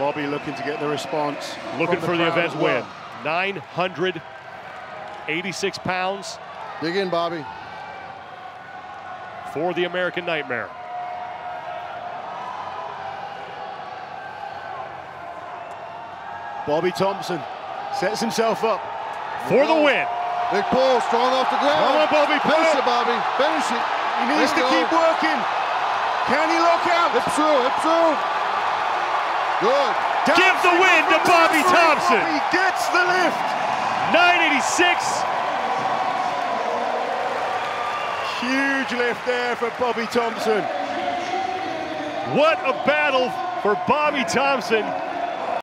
Bobby looking to get the response. Looking from for the event well. win. 986 pounds Dig in, Bobby. for the American Nightmare. Bobby Thompson sets himself up. For the win. Big pull, strong off the ground. Come on, Bobby, Finish it. it, Bobby. Finish it. He needs to There keep working. Can he lock out? Hip through, hip through. Good. Give the win to Bobby Thompson. He gets the lift. 986. Huge lift there for Bobby Thompson. What a battle for Bobby Thompson